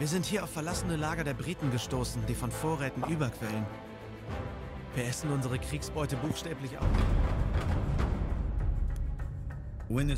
Wir sind hier auf verlassene Lager der Briten gestoßen, die von Vorräten überquellen. Wir essen unsere Kriegsbeute buchstäblich auf. When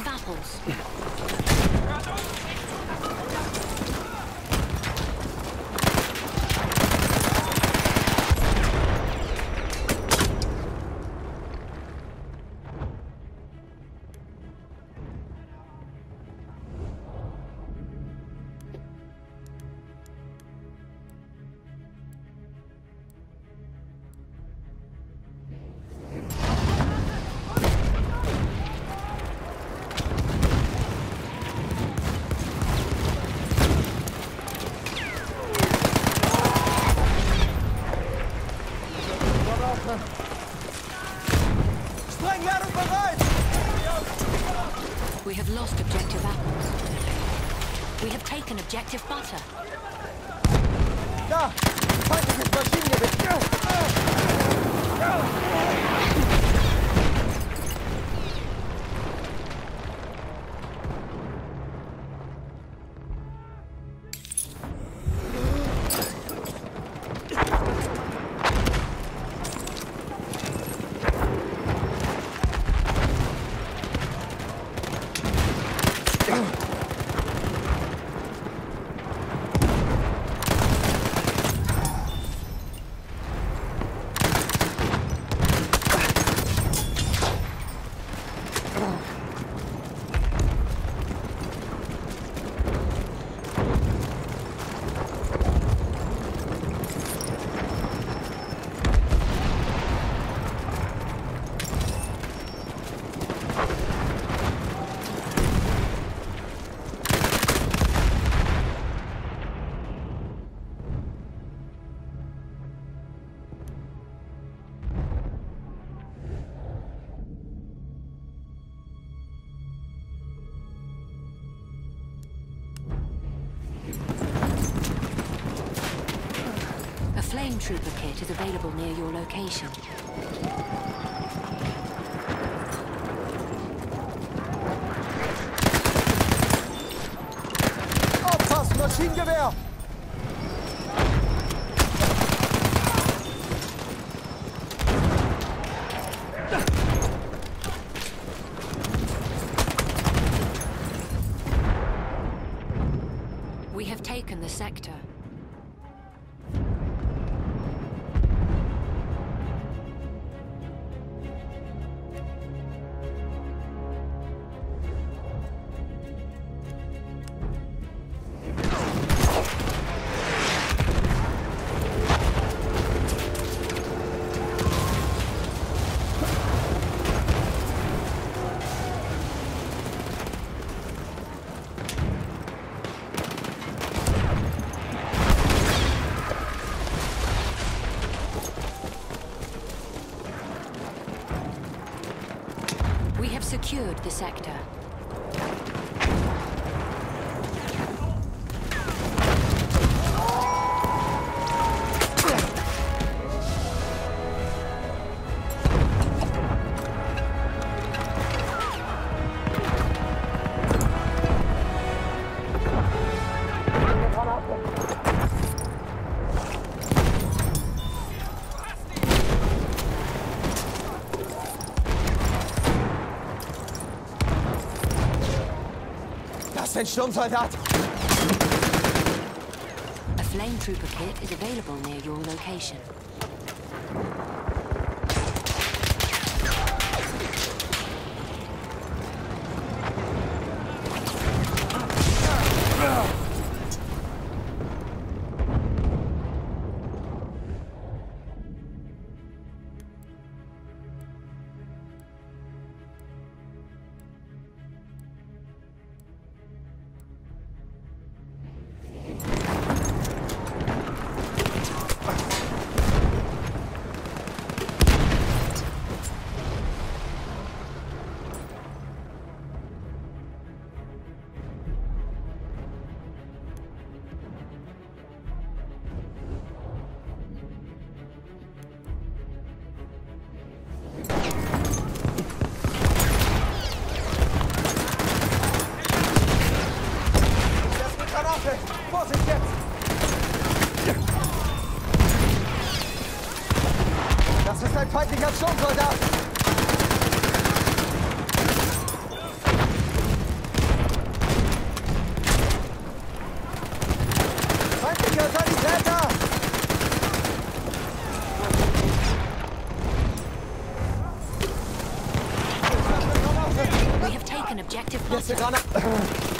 objective apples. Near your location. Secured the sector. send like that. A flame trooper kit is available near your location. Wow.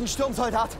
ein Sturmsoldat.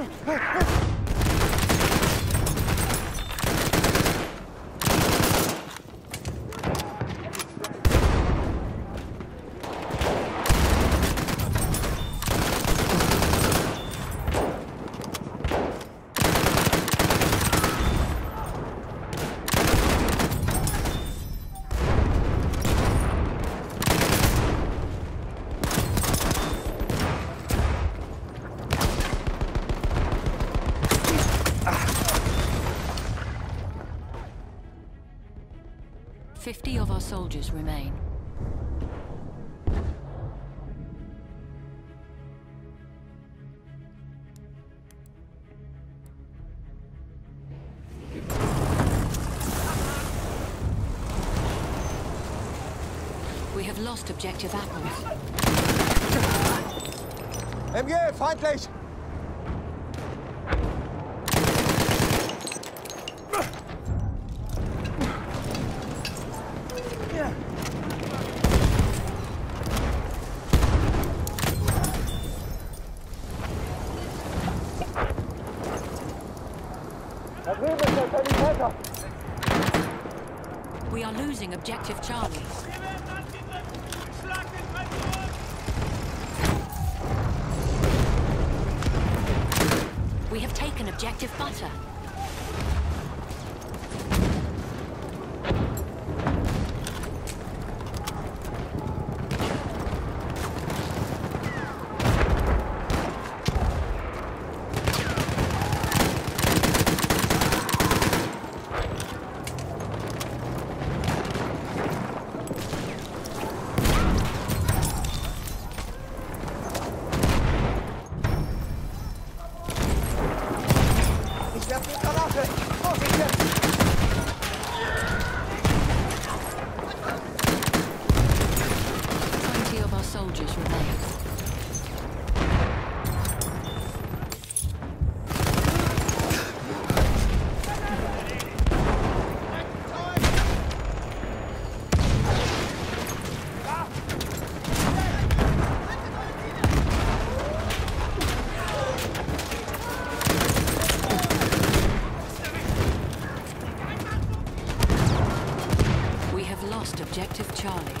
Hey, hey, hey! soldiers remain. We have lost objective apples. MG, feindlich! captive Charlie. Charlie.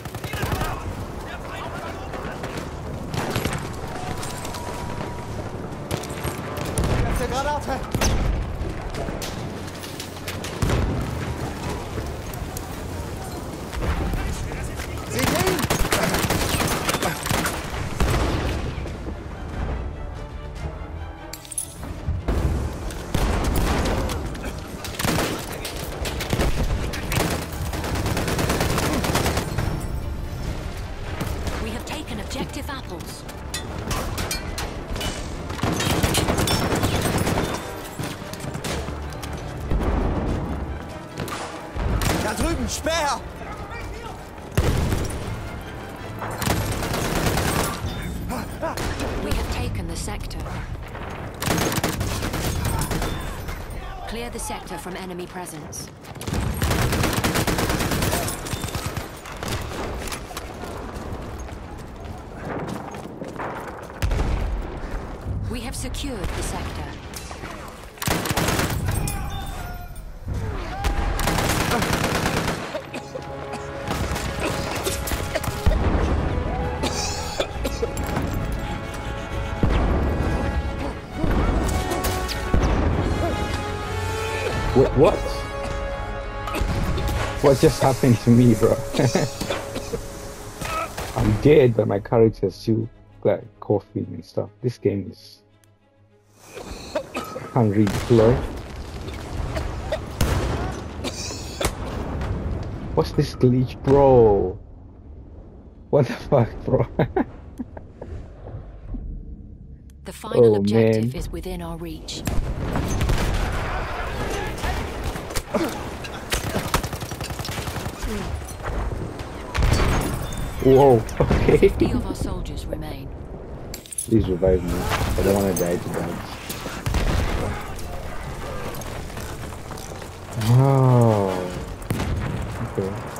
Clear the sector from enemy presence. We have secured the sector. What just happened to me, bro? I'm dead, but my character's still like coughing and stuff. This game is. I can't. What's this glitch, bro? What the fuck, bro? The final Oh, objective man. is within our reach. Whoa, okay. 50 of our soldiers remain. Please revive me. I don't want to die to that. Oh. Okay.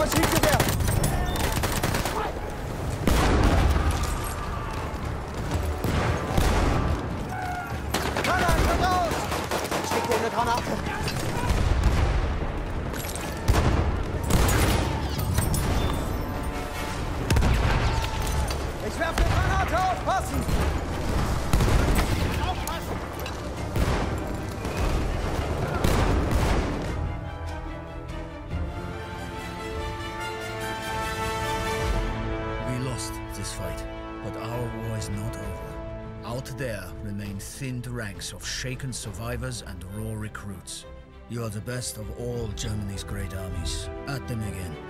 Feindliches Maschinengewehr! Ranks of shaken survivors and raw recruits. You are the best of all Germany's great armies. At them again.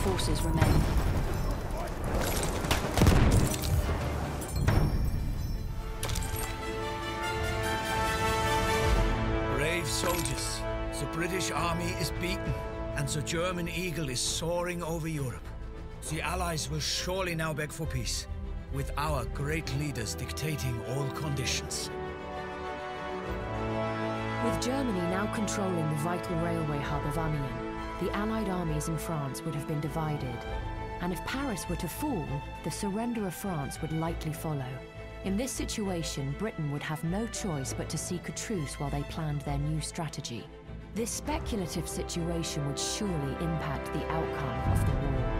Forces remain. Brave soldiers, the British army is beaten, and the German eagle is soaring over Europe. The Allies will surely now beg for peace, with our great leaders dictating all conditions. With Germany now controlling the vital railway hub of Amiens, the Allied armies in France would have been divided. And if Paris were to fall, the surrender of France would likely follow. In this situation, Britain would have no choice but to seek a truce while they planned their new strategy. This speculative situation would surely impact the outcome of the war.